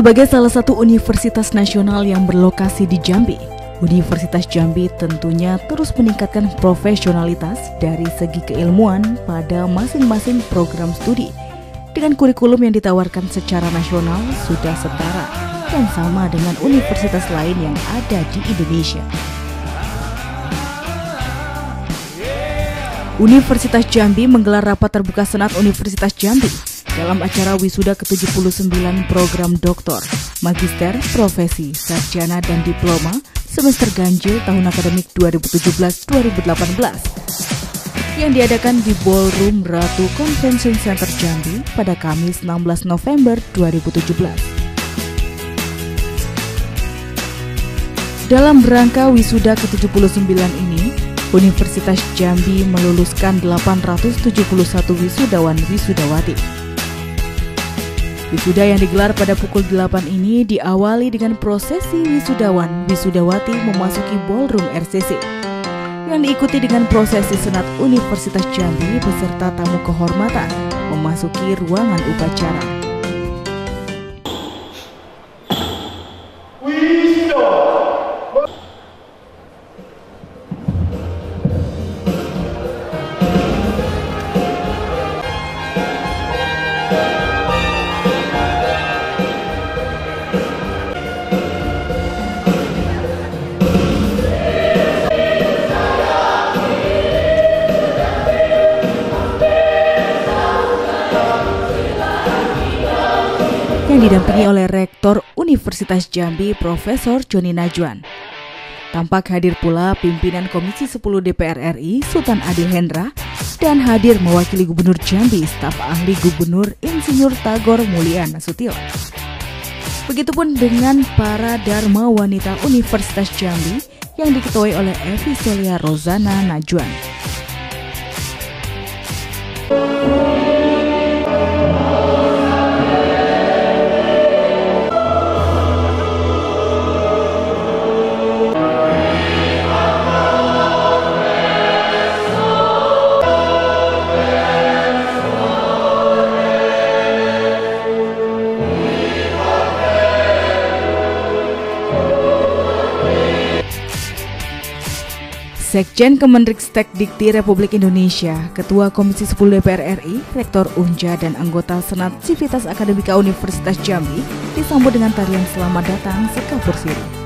Sebagai salah satu universitas nasional yang berlokasi di Jambi, Universitas Jambi tentunya terus meningkatkan profesionalitas dari segi keilmuan pada masing-masing program studi. Dengan kurikulum yang ditawarkan secara nasional sudah setara dan sama dengan universitas lain yang ada di Indonesia. Universitas Jambi menggelar rapat terbuka Senat Universitas Jambi dalam acara wisuda ke-79 program doktor, magister, profesi, sarjana, dan diploma semester ganjil tahun akademik 2017-2018 yang diadakan di Ballroom Ratu Convention Center Jambi pada Kamis 16 November 2017. Dalam rangka wisuda ke-79 ini, Universitas Jambi meluluskan 871 wisudawan wisudawati. Wisuda yang digelar pada pukul 8 ini diawali dengan prosesi wisudawan wisudawati memasuki ballroom RCC yang diikuti dengan prosesi Senat Universitas Jambi beserta tamu kehormatan memasuki ruangan upacara. Didampingi oleh Rektor Universitas Jambi Profesor Joni Najwan. Tampak hadir pula pimpinan Komisi 10 DPR RI Sultan Adil Hendra dan hadir mewakili Gubernur Jambi staf ahli Gubernur Insinyur Tagor Mulyana Nasution. Begitupun dengan para Dharma Wanita Universitas Jambi yang diketuai oleh Evi Celia Rozana Najwan. Sekjen Kemendiktek Dikti Republik Indonesia, Ketua Komisi 10 DPR RI, Rektor Unja dan anggota Senat Civitas Akademika Universitas Jambi disambut dengan tarian selamat datang sekapur siri.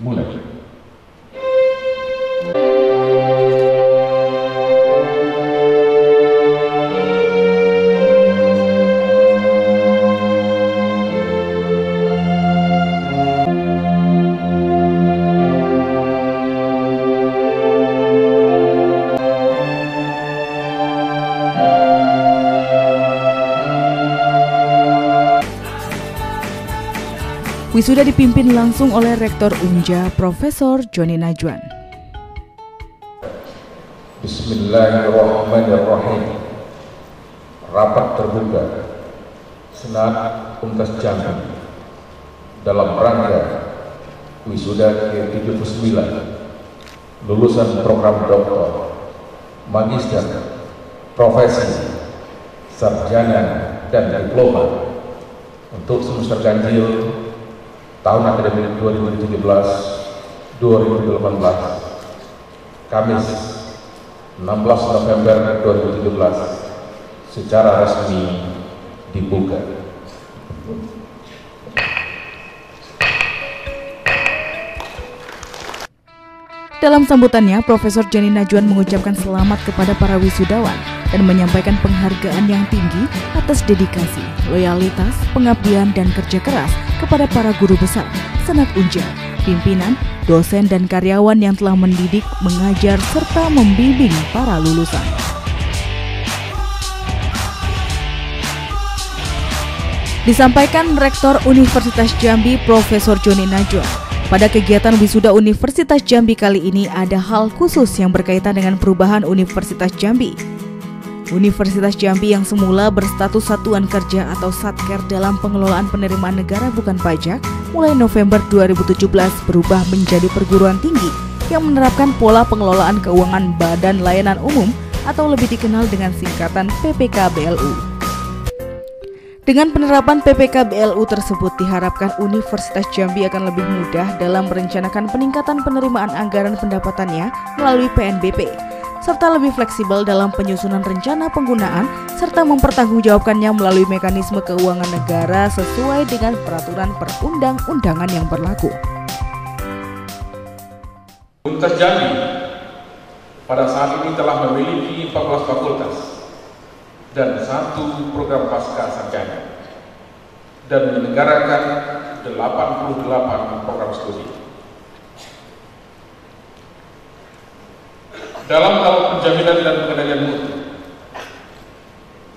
Mulai. Wisuda dipimpin langsung oleh Rektor Unja Profesor Joni Najwan. Bismillahirrahmanirrahim. Rapat terbuka Senat Untas Jambi dalam rangka wisuda ke-79 lulusan program doktor, magister, profesi, sarjana, dan diploma untuk semester ganjil tahun akademik 2017-2018 Kamis 16 November 2017 secara resmi dibuka. Dalam sambutannya, Profesor Jenny Najwan mengucapkan selamat kepada para wisudawan dan menyampaikan penghargaan yang tinggi atas dedikasi, loyalitas, pengabdian, dan kerja keras kepada para guru besar, senat unja, pimpinan, dosen, dan karyawan yang telah mendidik, mengajar, serta membimbing para lulusan. Disampaikan Rektor Universitas Jambi Profesor Joni Najwa, pada kegiatan wisuda Universitas Jambi kali ini ada hal khusus yang berkaitan dengan perubahan Universitas Jambi, Universitas Jambi yang semula berstatus satuan kerja atau Satker dalam pengelolaan penerimaan negara bukan pajak mulai November 2017 berubah menjadi perguruan tinggi yang menerapkan pola pengelolaan keuangan Badan Layanan Umum atau lebih dikenal dengan singkatan PPK BLU. Dengan penerapan PPK BLU tersebut diharapkan Universitas Jambi akan lebih mudah dalam merencanakan peningkatan penerimaan anggaran pendapatannya melalui PNBP serta lebih fleksibel dalam penyusunan rencana penggunaan serta mempertanggungjawabkannya melalui mekanisme keuangan negara sesuai dengan peraturan perundang-undangan yang berlaku. Universitas Jambi pada saat ini telah memiliki 14 fakultas dan satu program pasca sarjana dan menyelenggarakan 88 program studi. dalam hal penjaminan dan pengendalian mutu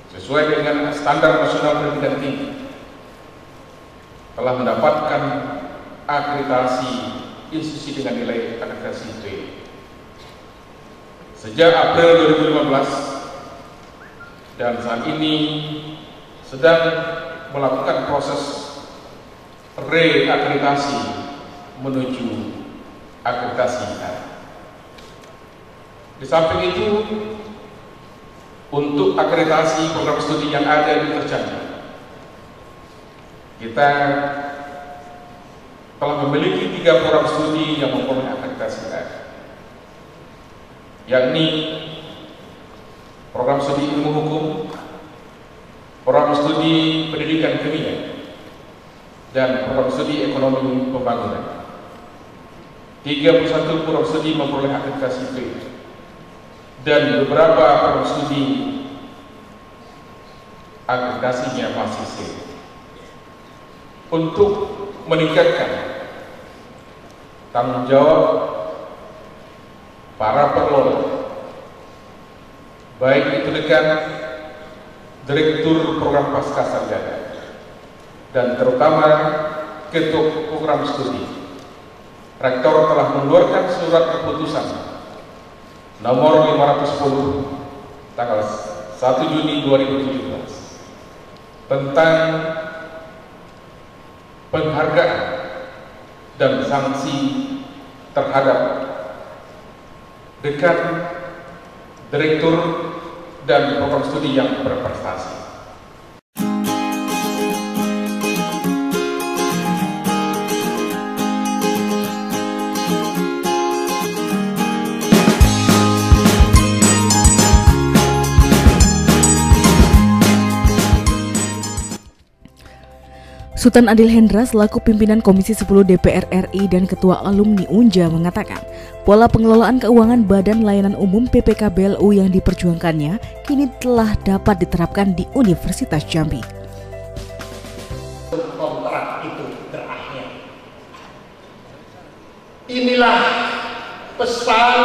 sesuai dengan standar nasional pendidikan tinggi telah mendapatkan akreditasi institusi dengan nilai akreditasi B. Sejak April 2015 dan saat ini sedang melakukan proses reakreditasi menuju akreditasi. Di samping itu, untuk akreditasi program studi yang ada di terjadi, kita telah memiliki tiga program studi yang mempunyai akreditasi A, yakni program studi ilmu hukum, program studi pendidikan kimia, dan program studi ekonomi pembangunan. 31 program studi memperoleh akreditasi B dan beberapa program studi akreditasinya masih C. Untuk meningkatkan tanggung jawab para pengelola, baik itu dengan Direktur Program Pasca Sarjana dan terutama Ketua Program Studi. Rektor telah mengeluarkan surat keputusan nomor 510 tanggal 1 Juni 2017 tentang penghargaan dan sanksi terhadap dekan, direktur, dan program studi yang berprestasi. Sultan Adil Hendra selaku pimpinan Komisi 10 DPR RI dan Ketua Alumni Unja mengatakan, pola pengelolaan keuangan Badan Layanan Umum PPK BLU yang diperjuangkannya kini telah dapat diterapkan di Universitas Jambi. Kontrak itu berakhir. Inilah pesan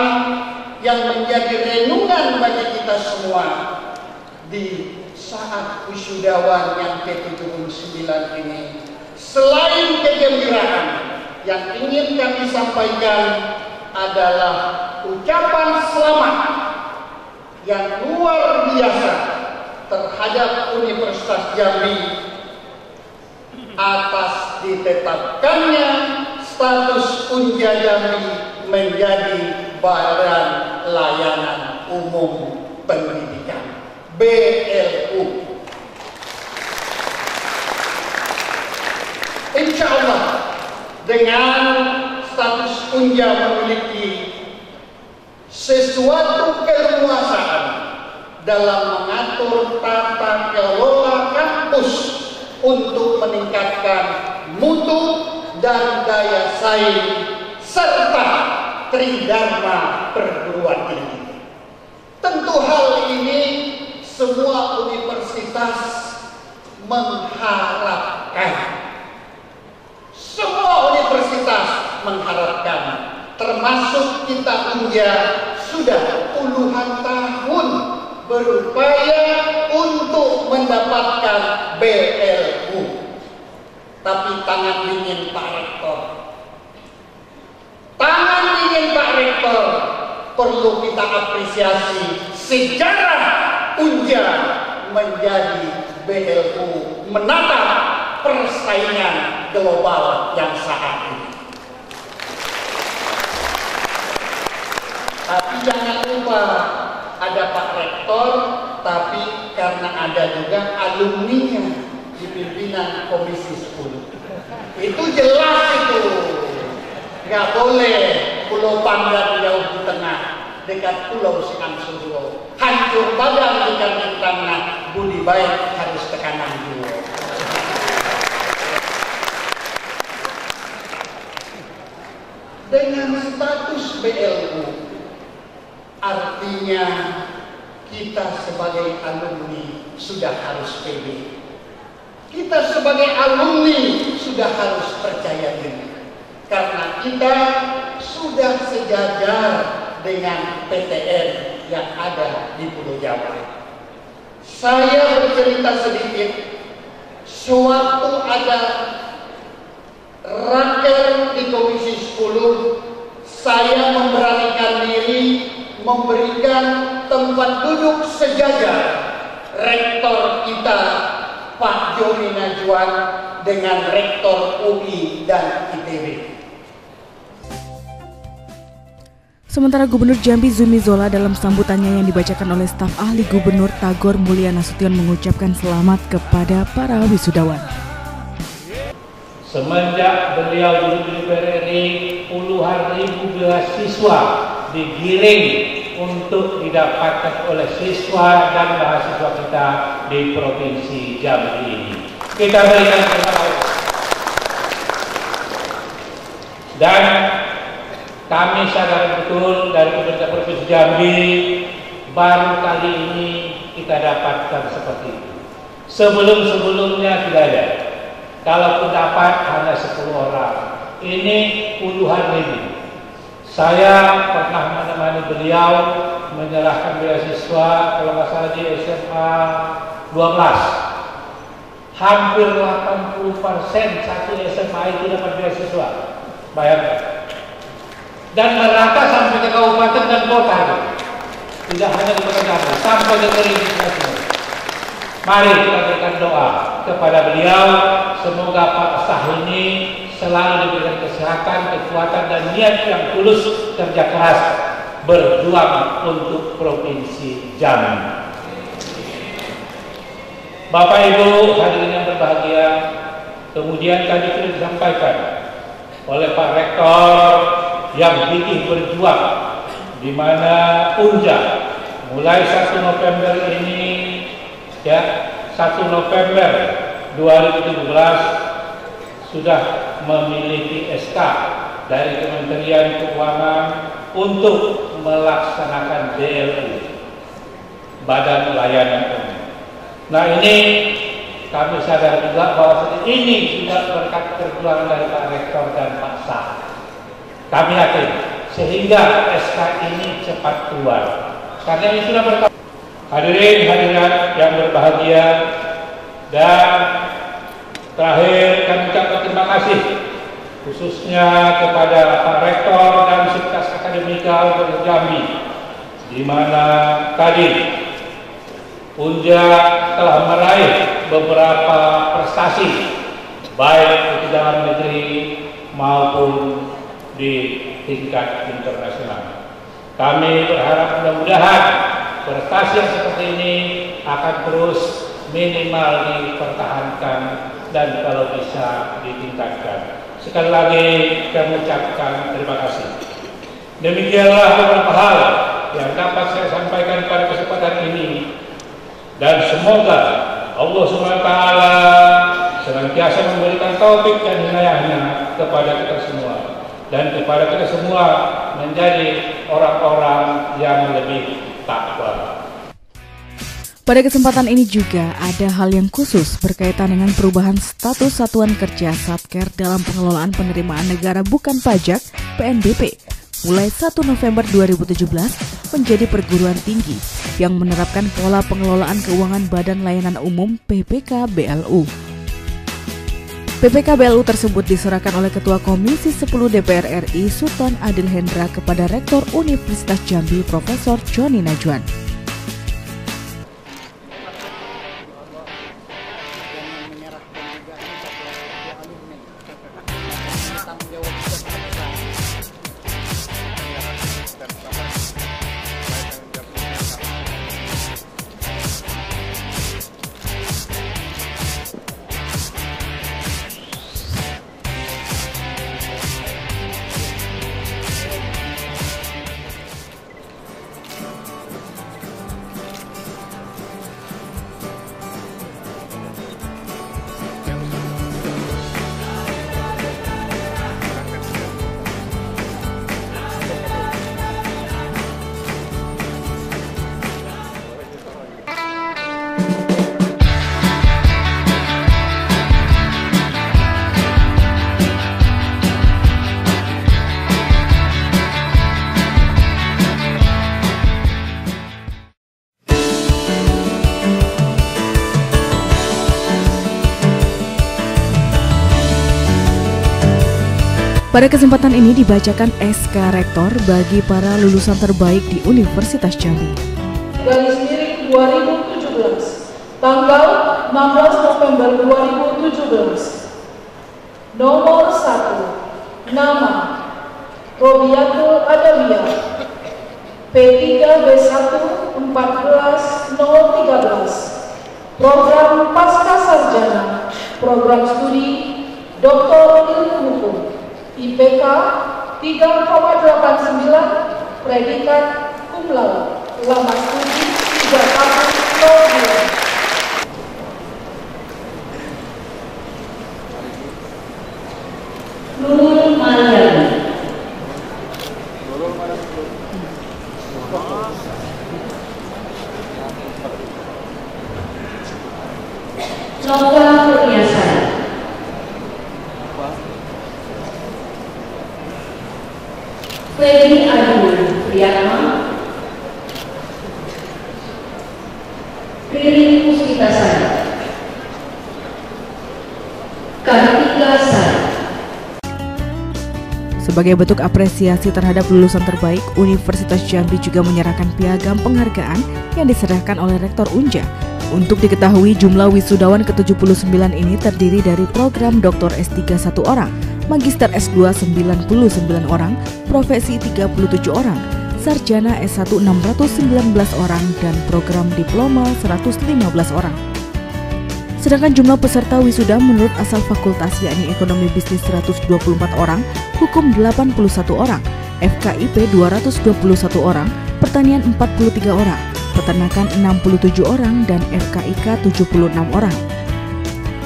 yang menjadi renungan bagi kita semua di saat wisudawan yang ke-79 ini selain kegembiraan yang ingin kami sampaikan adalah ucapan selamat yang luar biasa terhadap Universitas Jambi atas ditetapkannya status Unja Jambi menjadi Badan Layanan Umum Pendidikan. BLU. Insya Allah dengan status Unja memiliki sesuatu keluasaan dalam mengatur tata kelola kampus untuk meningkatkan mutu dan daya saing serta tridharma perguruan tinggi. Tentu hal ini semua universitas mengharapkan. Semua universitas mengharapkan. Termasuk kita India sudah puluhan tahun berupaya untuk mendapatkan BLU tapi tangan dingin Pak Rektor. Tangan dingin Pak Rektor perlu kita apresiasi sejarah Unja menjadi BLU menatap persaingan global yang saat ini. Tapi jangan lupa ada Pak Rektor, tapi karena ada juga alumninya di pimpinan Komisi 10. Itu jelas itu. Nggak boleh Pulau Pandan jauh di tengah dekat Pulau Suro. Hancur badan kandang tanah, budi baik harus tekanan jiwa. Dengan status BLU, artinya kita sebagai alumni sudah harus pede. Kita sebagai alumni sudah harus percaya diri. Karena kita sudah sejajar dengan PTN yang ada di Pulau Jawa. Saya bercerita sedikit, sewaktu ada raker di Komisi 10, saya memberanikan diri memberikan tempat duduk sejajar rektor kita Pak Joni Najwan dengan rektor UI dan ITB. Sementara Gubernur Jambi Zumi Zola dalam sambutannya yang dibacakan oleh staf ahli Gubernur Tagor Mulia Nasution mengucapkan selamat kepada para wisudawan. Semenjak beliau duduk di PRRI, puluhan ribu beasiswa digiring untuk didapatkan oleh siswa dan mahasiswa kita di Provinsi Jambi ini. Kita berikan selamat. Dan kami sadar betul dari pemerintah Provinsi Jambi baru kali ini kita dapatkan seperti itu. Sebelum-sebelumnya tidak ada. Kalau dapat hanya 10 orang. Ini puluhan ribu. Saya pernah menemani beliau menyerahkan beasiswa kalau nggak salah di SMA 12. Hampir 80 persen satu SMA itu dapat beasiswa. Bayangkan dan merata sampai ke kabupaten dan kota tidak hanya di kota sampai ke legislasi mari kita berikan doa kepada beliau. Semoga Pak Sah ini selalu diberikan kesehatan, kekuatan dan niat yang tulus kerja keras berjuang untuk Provinsi Jambi. Bapak Ibu hadirin yang berbahagia, kemudian tadi sudah disampaikan oleh Pak Rektor yang gigih berjuang di mana Unja mulai 1 November ini ya 1 November 2017 sudah memiliki SK dari Kementerian Keuangan untuk melaksanakan DLU Badan Layanan Umum. Nah ini kami sadar juga bahwa ini juga berkat perjuangan dari Pak Rektor dan Pak Sah. Kami yakin sehingga SK ini cepat keluar. Karena ini sudah berkat Hadirin hadirat yang berbahagia dan terakhir kami ucapkan terima kasih khususnya kepada Pak Rektor dan Sivitas Akademika Jambi di mana tadi Unja telah meraih beberapa prestasi baik di dalam negeri maupun di tingkat internasional. Kami berharap mudah-mudahan prestasi yang seperti ini akan terus minimal dipertahankan dan kalau bisa ditingkatkan. Sekali lagi kami ucapkan terima kasih. Demikianlah beberapa hal yang dapat saya sampaikan pada kesempatan ini dan semoga Allah SWT senantiasa memberikan taufik dan hidayahnya kepada kita semua dan kepada kita semua menjadi orang-orang yang lebih takwa. Pada kesempatan ini juga ada hal yang khusus berkaitan dengan perubahan status Satuan Kerja Satker dalam pengelolaan penerimaan negara bukan pajak PNBP mulai 1 November 2017 menjadi perguruan tinggi yang menerapkan pola pengelolaan keuangan Badan Layanan Umum PPK BLU. PPK BLU tersebut diserahkan oleh Ketua Komisi 10 DPR RI Sultan Adil Hendra kepada Rektor Universitas Jambi Profesor Joni Najwan. Pada kesempatan ini dibacakan SK Rektor bagi para lulusan terbaik di Universitas Jambi. Garis miring 2017, tanggal 16 November 2017. Nomor 1, nama Robiatul Adawiyah, P3B1 14013, Program Pasca Sarjana, Program Studi Doktor Ilmu Hukum. IPK 3,89, predikat cum laude, lama studi 3 tahun 02. Sebagai bentuk apresiasi terhadap lulusan terbaik, Universitas Jambi juga menyerahkan piagam penghargaan yang diserahkan oleh Rektor Unja. Untuk diketahui, jumlah wisudawan ke-79 ini terdiri dari program Dr. S3 satu orang, Magister S2 99 orang, profesi 37 orang, sarjana S1 619 orang, dan program diploma 115 orang. Sedangkan jumlah peserta wisuda menurut asal fakultas yakni Ekonomi Bisnis 124 orang, Hukum 81 orang, FKIP 221 orang, Pertanian 43 orang, Peternakan 67 orang, dan FKIK 76 orang.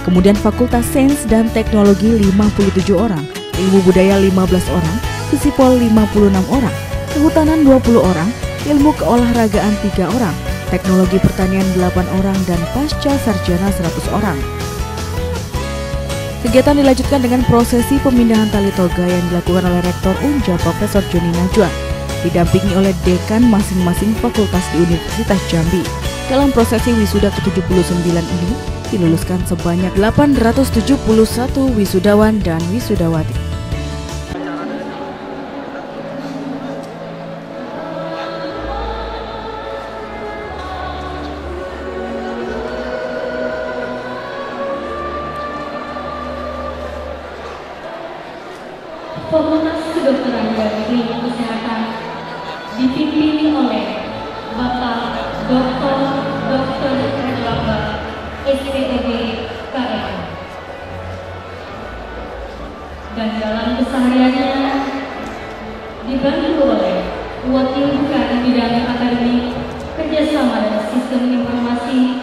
Kemudian Fakultas Sains dan Teknologi 57 orang, Ilmu Budaya 15 orang, Fisipol 56 orang, Kehutanan 20 orang, Ilmu Keolahragaan 3 orang, Teknologi Pertanian 8 orang dan Pasca Sarjana 100 orang. Kegiatan dilanjutkan dengan prosesi pemindahan tali toga yang dilakukan oleh Rektor Unja Profesor Joni Najwa, didampingi oleh dekan masing-masing fakultas di Universitas Jambi. Dalam prosesi wisuda ke-79 ini, diluluskan sebanyak 871 wisudawan dan wisudawati. Dan dalam kesehariannya dibantu oleh Wakil Bukan Bidang Akademik Kerjasama dan Sistem Informasi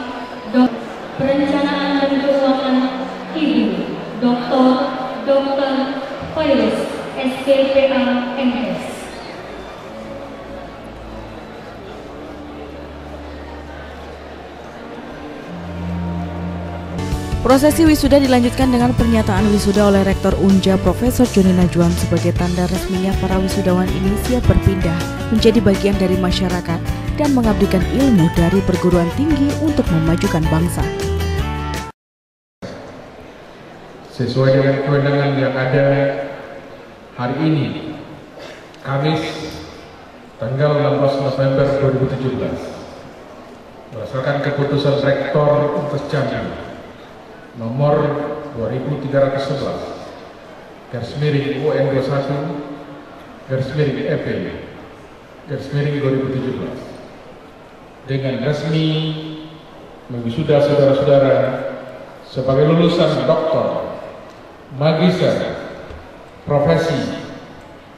Prosesi wisuda dilanjutkan dengan pernyataan wisuda oleh Rektor Unja Profesor Joni Najwan sebagai tanda resminya para wisudawan ini siap berpindah menjadi bagian dari masyarakat dan mengabdikan ilmu dari perguruan tinggi untuk memajukan bangsa. Sesuai dengan kewenangan yang ada hari ini, Kamis tanggal 16 November 2017, berdasarkan keputusan Rektor Universitas Jambi nomor 2311 garis miring UN 21 garis miring EP garis miring 2017 dengan resmi mewisuda saudara-saudara sebagai lulusan doktor, magister, profesi,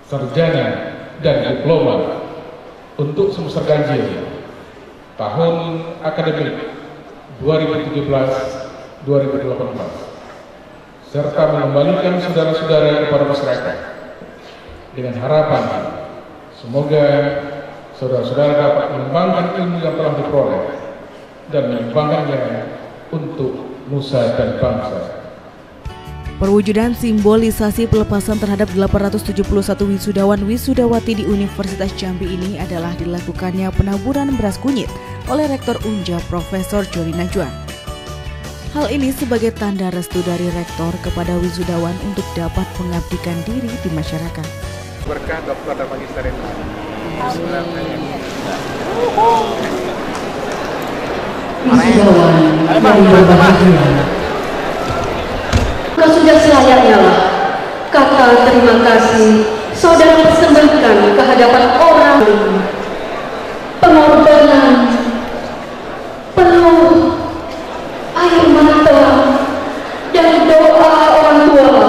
sarjana, dan diploma untuk semester ganjil tahun akademik 2017 2018 serta mengembalikan saudara-saudara kepada masyarakat dengan harapan semoga saudara-saudara dapat mengembangkan ilmu yang telah diperoleh dan menyumbangkannya untuk nusa dan bangsa. Perwujudan simbolisasi pelepasan terhadap 871 wisudawan wisudawati di Universitas Jambi ini adalah dilakukannya penaburan beras kunyit oleh Rektor Unja Profesor Jori Najwan. Hal ini sebagai tanda restu dari rektor kepada wisudawan untuk dapat mengabdikan diri di masyarakat. Berkah dokter dan magister ini. Wisudawan yang berbahagia. Kau sudah selayaknya lah kata terima kasih saudara persembahkan ke hadapan orang penuh air mata dan doa orang tua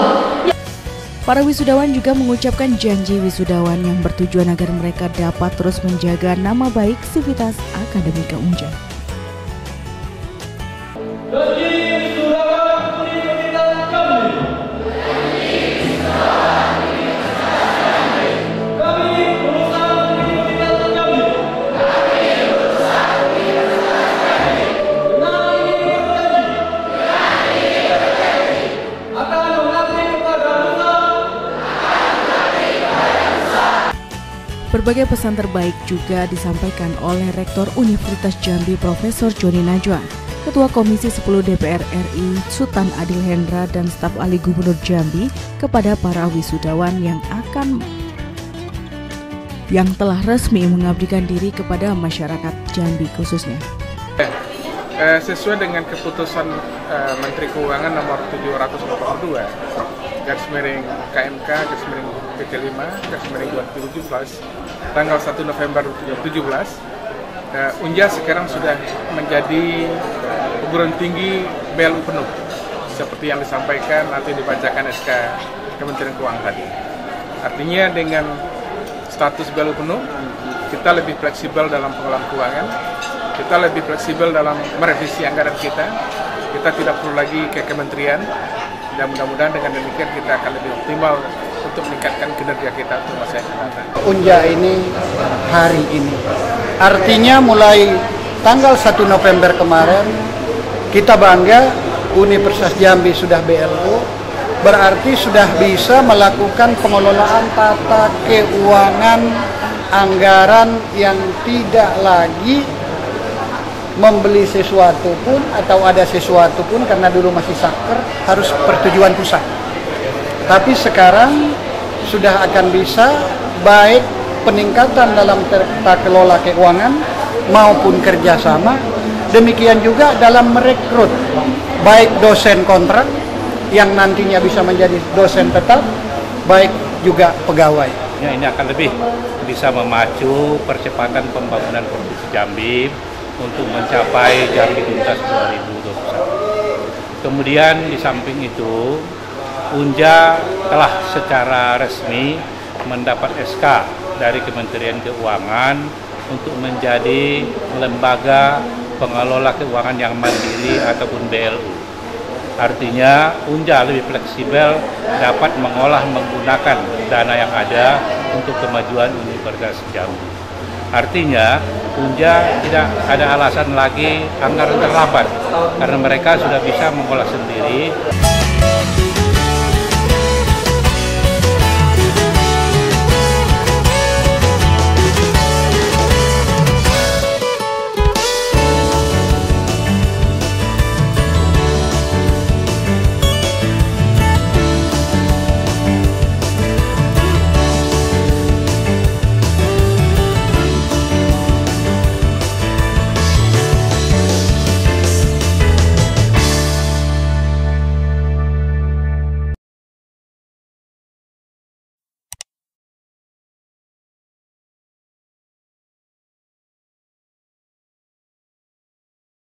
Para wisudawan juga mengucapkan janji wisudawan yang bertujuan agar mereka dapat terus menjaga nama baik Sivitas Akademika Unja. Berbagai pesan terbaik juga disampaikan oleh Rektor Universitas Jambi Profesor Joni Najwan, Ketua Komisi 10 DPR RI Sultan Adil Hendra dan staf ahli Gubernur Jambi kepada para wisudawan yang akan yang telah resmi mengabdikan diri kepada masyarakat Jambi khususnya. Eh, sesuai dengan keputusan eh, Menteri Keuangan nomor 782 garis miring KMK garis miring PT5 garis miring 2017 tanggal 1 November 2017 uh, Unja sekarang sudah menjadi perguruan tinggi BLU penuh. Seperti yang disampaikan nanti dibacakan SK Kementerian Keuangan. Tadi. Artinya dengan status BLU penuh kita lebih fleksibel dalam pengelolaan keuangan, kita lebih fleksibel dalam merevisi anggaran kita, kita tidak perlu lagi ke kementerian, dan mudah-mudahan dengan demikian kita akan lebih optimal untuk meningkatkan kinerja kita untuk masa yang akan. Unja ini hari ini. Artinya mulai tanggal 1 November kemarin kita bangga Universitas Jambi sudah BLU berarti sudah bisa melakukan pengelolaan tata keuangan anggaran yang tidak lagi membeli sesuatu pun atau ada sesuatu pun karena dulu masih saker harus pertujuan pusat. Tapi sekarang sudah akan bisa baik peningkatan dalam tata kelola keuangan maupun kerjasama demikian juga dalam merekrut baik dosen kontrak yang nantinya bisa menjadi dosen tetap baik juga pegawai. Ya, ini akan lebih bisa memacu percepatan pembangunan Provinsi Jambi untuk mencapai Jambi Tuntas 2021. Kemudian di samping itu, Unja telah secara resmi mendapat SK dari Kementerian Keuangan untuk menjadi lembaga pengelola keuangan yang mandiri ataupun BLU. Artinya Unja lebih fleksibel dapat mengolah menggunakan dana yang ada untuk kemajuan Universitas Jambi. Artinya Unja tidak ada alasan lagi anggaran terlambat karena mereka sudah bisa mengolah sendiri.